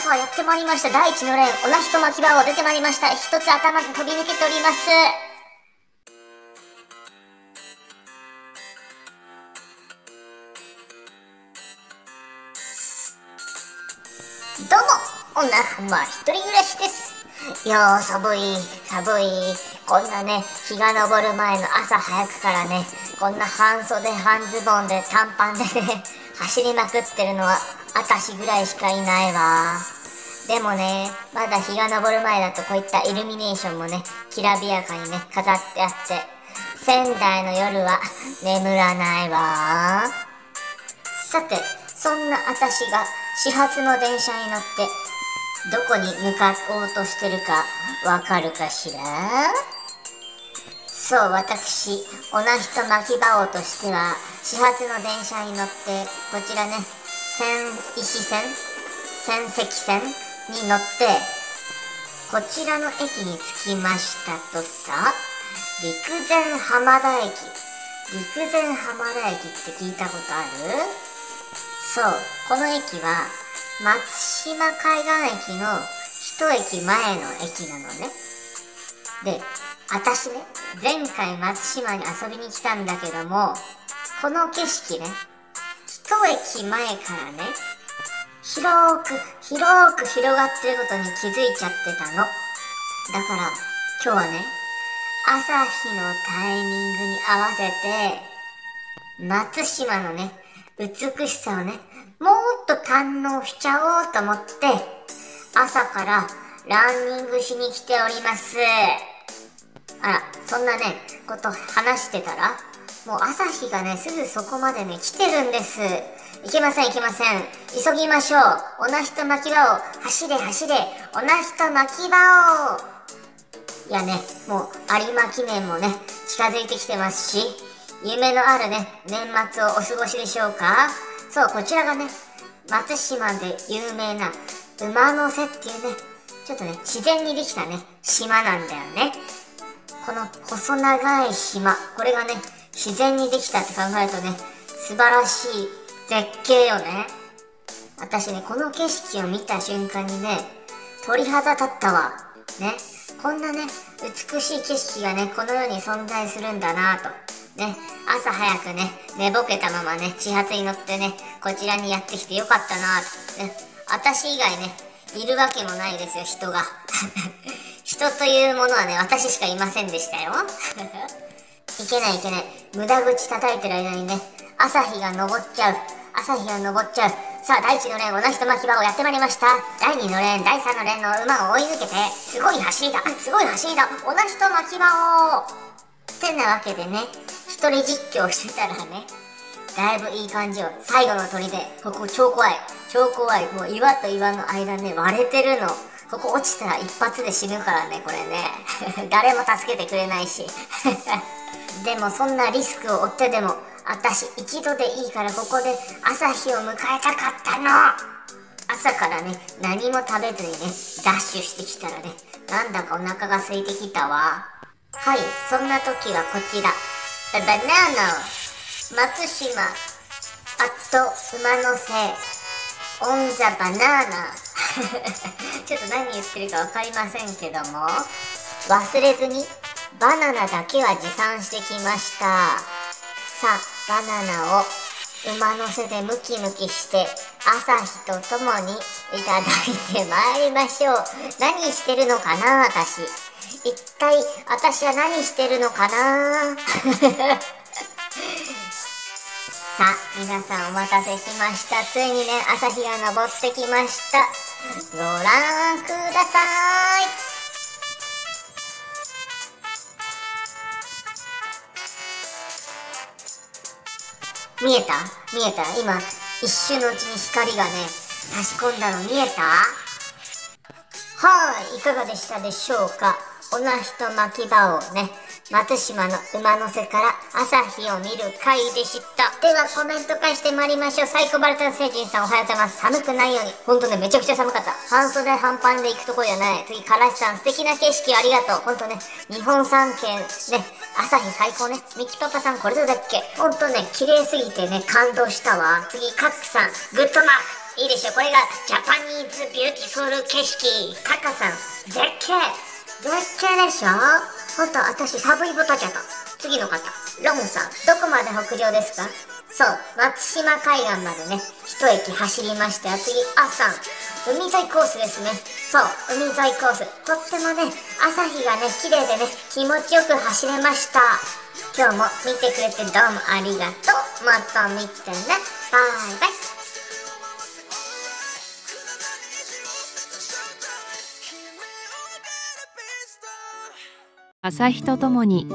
さあやってまいりました。第一のレーン同じと巻き場を出てまいりました。一つ頭が飛び抜けております。どうも女浜一人暮らしです。いやー寒い寒い。こんなね日が昇る前の朝早くからねこんな半袖半ズボンで短パンでね走りまくってるのは私ぐらいしかいないわ。でもねまだ日が昇る前だとこういったイルミネーションもねきらびやかにね飾ってあって仙台の夜は眠らないわ。さてそんな私が始発の電車に乗ってどこに向かおうとしてるかわかるかしら？そう私同じと巻き場王としては始発の電車に乗ってこちらね千石線仙石線に乗ってこちらの駅に着きましたとさ陸前浜田駅。陸前浜田駅って聞いたことある？そうこの駅は松島海岸駅の一駅前の駅なのね。で私ね前回松島に遊びに来たんだけどもこの景色ね駅前からね広く広く広がってることに気づいちゃってたの。だから今日はね朝日のタイミングに合わせて松島のね美しさをねもっと堪能しちゃおうと思って朝からランニングしに来ております。あらそんなねこと話してたらもう朝日がねすぐそこまでね来てるんです。いけませんいけません。急ぎましょう。おなひと巻き場を走れ走れ。おなひと巻き場を。いやねもう有馬記念もね近づいてきてますし。夢のあるね年末をお過ごしでしょうか。そうこちらがね松島で有名な馬の背っていうねちょっとね自然にできたね島なんだよね。この細長い島。これがね自然にできたって考えるとね素晴らしい絶景よね。私ねこの景色を見た瞬間にね鳥肌立ったわ。ね。こんなね美しい景色がねこの世に存在するんだなぁと。ね。朝早くね寝ぼけたままね始発に乗ってねこちらにやってきてよかったなぁと。ね。私以外ねいるわけもないですよ人が。人というものはね私しかいませんでしたよ。いけない。いけない無駄口叩いてる間にね朝日が昇っちゃう。朝日が昇っちゃう。さあ第1のレーン同じと巻き場をやってまいりました。第2のレーン第3のレーンの馬を追い抜けてすごい走りだ。すごい走りだ。同じと巻き場を。ってなわけでね一人実況してたらねだいぶいい感じよ最後の鳥でここ超怖い。超怖い。もう岩と岩の間ね割れてるの。ここ落ちたら一発で死ぬからねこれね。誰も助けてくれないし。でもそんなリスクを負ってでも私一度でいいからここで朝日を迎えたかったの。朝からね何も食べずにねダッシュしてきたらねなんだかお腹が空いてきたわ。はいそんな時はこちら。バナナ松島。アット馬のせオンザバナナちょっと何言ってるか分かりませんけども。忘れずに。バナナだけは持参してきました。さあバナナを馬の背でムキムキして朝日とともにいただいてまいりましょう。何してるのかな私。一体私は何してるのかな？さあ皆さんお待たせしました。ついにね朝日が昇ってきました。ご覧ください。見えた？見えた？今一瞬のうちに光がね差し込んだの見えた？はいいかがでしたでしょうか？同じと巻き場をね松島の馬の背から朝日を見る回でした。ではコメント返してまいりましょう。サイコバルタン星人さんおはようございます。寒くないように。ほんとねめちゃくちゃ寒かった。半袖半パンで行くとこじゃない。次からしさん素敵な景色ありがとう。ほんとね日本三景ね朝日最高ね。ミキパパさんこれぞだっけ？ほんとね綺麗すぎてね感動したわ。次カックさん。グッドマーク。いいでしょ。これが Japanese beautiful 景色。カカさん。絶景。絶景でしょ？ほんと私寒いボタちゃと。次の方。ロムさん。どこまで北上ですか？そう松島海岸までね一駅走りましたよ次あさん海沿いコースですね。そう海沿いコース。とってもね朝日がね綺麗でね気持ちよく走れました。今日も見てくれてどうもありがとう。また見てね。バイバイ。朝日とともに